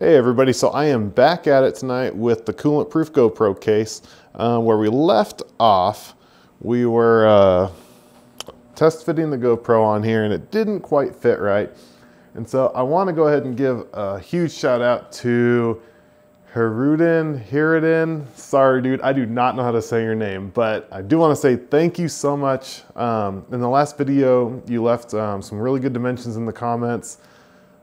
Hey everybody, so I am back at it tonight with the Coolant Proof GoPro case. Uh, where we left off, we were uh, test fitting the GoPro on here and it didn't quite fit right. And so I want to go ahead and give a huge shout out to Hirudin, Hirudin. Sorry, dude, I do not know how to say your name, but I do want to say thank you so much. Um, in the last video, you left um, some really good dimensions in the comments.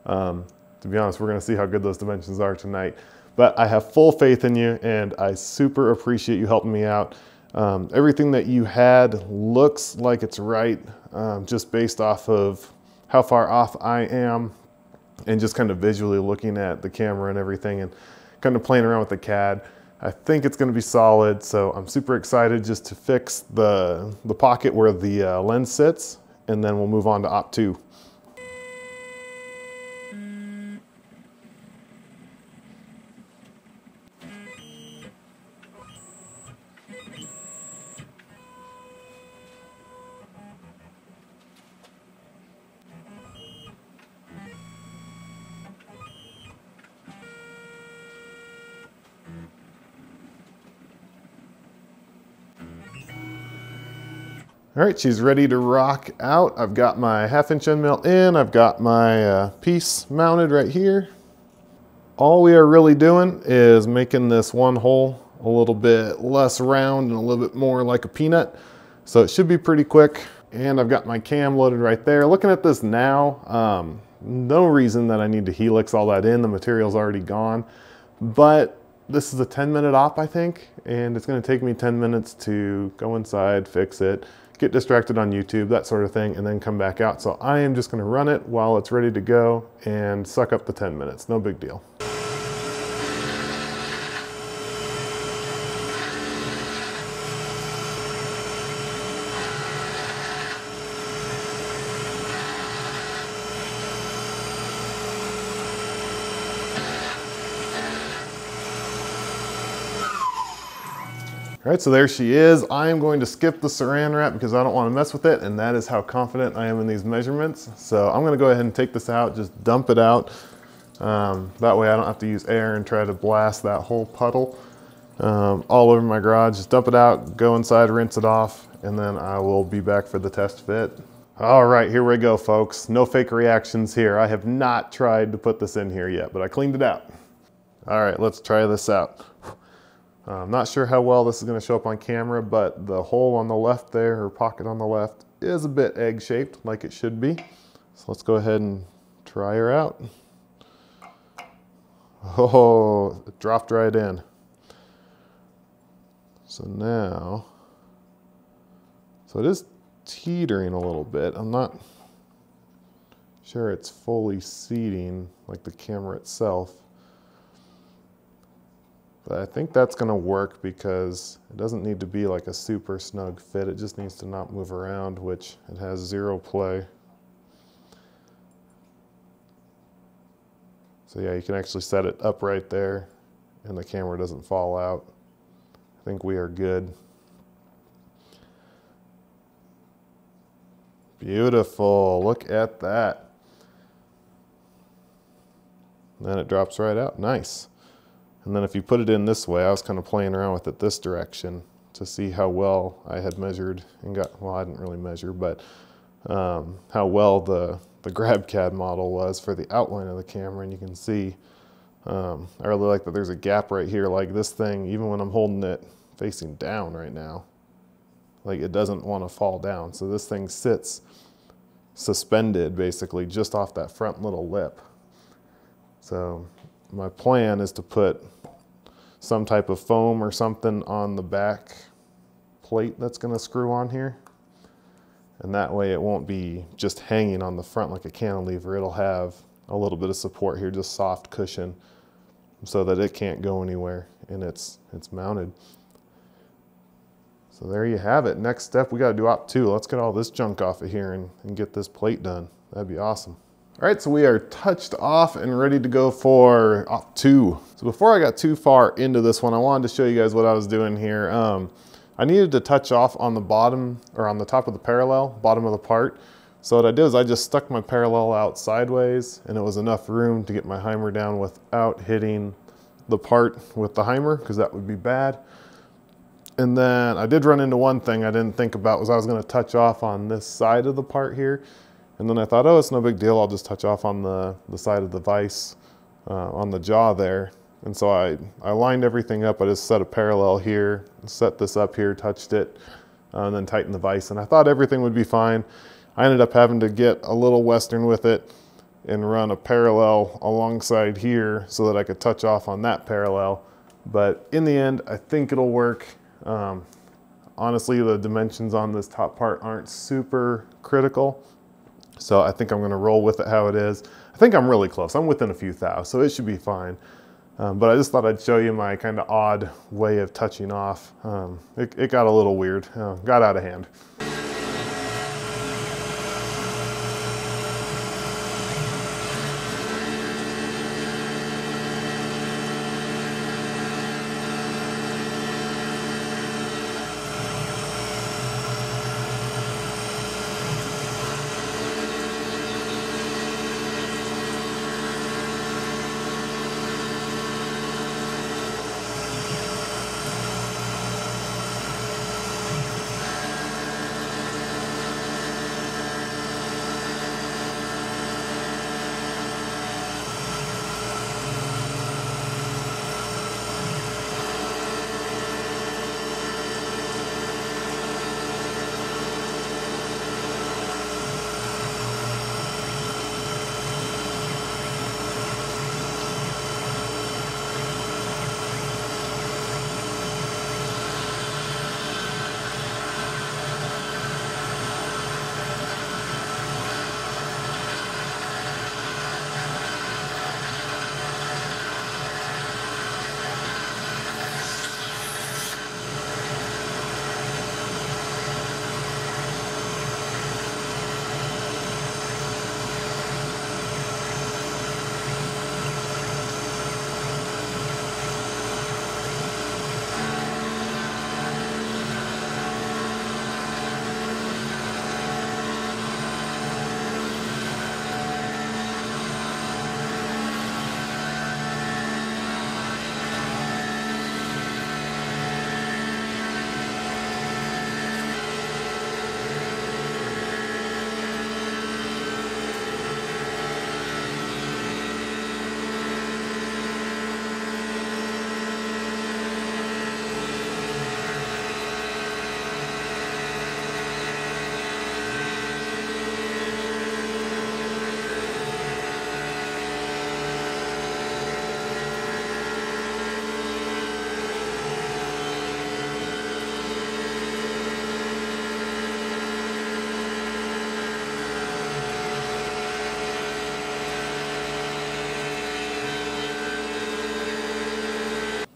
Um, to be honest, we're to see how good those dimensions are tonight. But I have full faith in you, and I super appreciate you helping me out. Um, everything that you had looks like it's right, um, just based off of how far off I am, and just kind of visually looking at the camera and everything. And kind of playing around with the CAD. I think it's gonna be solid, so I'm super excited just to fix the, the pocket where the uh, lens sits, and then we'll move on to Op 2. All right, she's ready to rock out. I've got my half inch end mill in. I've got my uh, piece mounted right here. All we are really doing is making this one hole a little bit less round and a little bit more like a peanut. So it should be pretty quick. And I've got my cam loaded right there. Looking at this now, um, no reason that I need to helix all that in. The material's already gone. But this is a 10 minute op, I think. And it's gonna take me 10 minutes to go inside, fix it, get distracted on YouTube, that sort of thing, and then come back out. So I am just gonna run it while it's ready to go and suck up the 10 minutes, no big deal. All right, so there she is. I am going to skip the saran wrap because I don't want to mess with it, and that is how confident I am in these measurements. So I'm gonna go ahead and take this out, just dump it out. Um, that way I don't have to use air and try to blast that whole puddle um, all over my garage. Just dump it out, go inside, rinse it off, and then I will be back for the test fit. All right, here we go, folks. No fake reactions here. I have not tried to put this in here yet, but I cleaned it out. All right, let's try this out. Uh, I'm not sure how well this is going to show up on camera, but the hole on the left there, or pocket on the left, is a bit egg-shaped like it should be. So let's go ahead and try her out. Oh, it dropped right in. So now, so it is teetering a little bit. I'm not sure it's fully seating like the camera itself. I think that's gonna work because it doesn't need to be like a super snug fit. It just needs to not move around, which it has zero play. So yeah, you can actually set it up right there and the camera doesn't fall out. I think we are good. Beautiful, look at that. then it drops right out, nice. And then if you put it in this way, I was kind of playing around with it this direction to see how well I had measured and got, well, I didn't really measure, but um, how well the, the GrabCAD model was for the outline of the camera. And you can see, um, I really like that there's a gap right here. Like this thing, even when I'm holding it facing down right now, like it doesn't want to fall down. So this thing sits suspended basically just off that front little lip. So my plan is to put some type of foam or something on the back plate that's going to screw on here. And that way it won't be just hanging on the front like a cantilever. It'll have a little bit of support here, just soft cushion so that it can't go anywhere and it's, it's mounted. So there you have it. Next step, we got to do op two. Let's get all this junk off of here and, and get this plate done. That'd be awesome. All right, so we are touched off and ready to go for op two. So before I got too far into this one, I wanted to show you guys what I was doing here. Um, I needed to touch off on the bottom or on the top of the parallel, bottom of the part, So what I did is I just stuck my parallel out sideways and it was enough room to get my Haimer down without hitting the part with the Haimer because that would be bad. And then I did run into one thing I didn't think about was I was gonna touch off on this side of the part here. And then I thought, oh, it's no big deal. I'll just touch off on the, the side of the vise uh, on the jaw there. And so I, I lined everything up. I just set a parallel here, set this up here, touched it, uh, and then tightened the vise. And I thought everything would be fine. I ended up having to get a little Western with it and run a parallel alongside here so that I could touch off on that parallel. But in the end, I think it'll work. Um, honestly, the dimensions on this top part aren't super critical. So I think I'm gonna roll with it how it is. I think I'm really close. I'm within a few thou, so it should be fine. Um, but I just thought I'd show you my kind of odd way of touching off. Um, it, it, got a little weird, uh, got out of hand.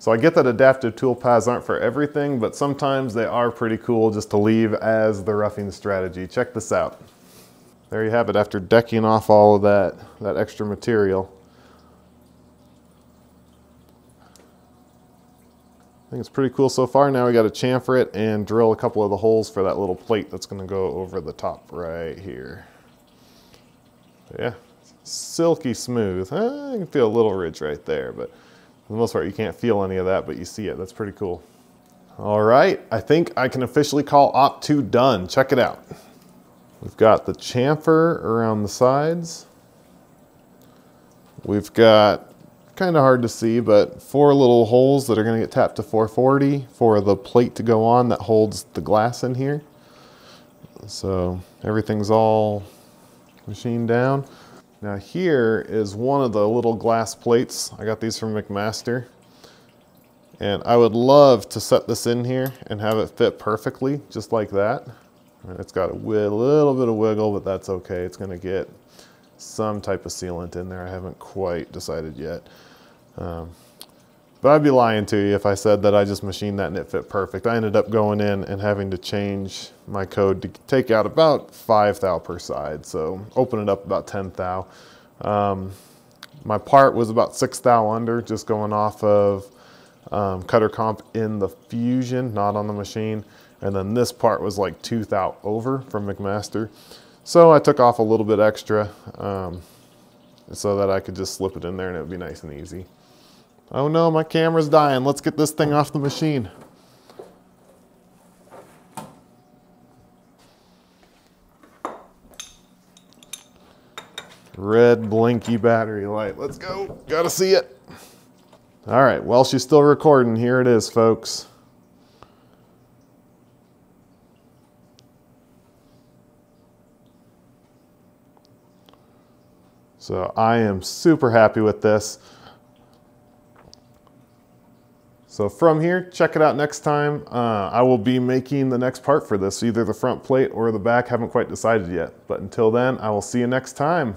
So I get that adaptive tool paths aren't for everything, but sometimes they are pretty cool just to leave as the roughing strategy. Check this out. There you have it after decking off all of that, that extra material. I think it's pretty cool so far. Now we got to chamfer it and drill a couple of the holes for that little plate that's going to go over the top right here. Yeah, silky smooth. Eh, I can feel a little ridge right there, but for the most part, you can't feel any of that, but you see it. That's pretty cool. All right, I think I can officially call Op 2 done. Check it out. We've got the chamfer around the sides. We've got, kind of hard to see, but four little holes that are gonna get tapped to 440 for the plate to go on that holds the glass in here. So everything's all machined down. Now here is one of the little glass plates. I got these from McMaster. And I would love to set this in here and have it fit perfectly, just like that. It's got a little bit of wiggle, but that's okay. It's gonna get some type of sealant in there. I haven't quite decided yet. Um, but I'd be lying to you if I said that I just machined that and it fit perfect. I ended up going in and having to change my code to take out about five thou per side. So open it up about 10 thou. Um, my part was about six thou under, just going off of um, cutter comp in the Fusion, not on the machine. And then this part was like two thou over from McMaster. So I took off a little bit extra um, so that I could just slip it in there and it would be nice and easy. Oh no, my camera's dying. Let's get this thing off the machine. Red blinky battery light. Let's go. Gotta see it. All right, well, she's still recording. Here it is, folks. So I am super happy with this. So from here, check it out next time. Uh, I will be making the next part for this, either the front plate or the back. Haven't quite decided yet. But until then, I will see you next time.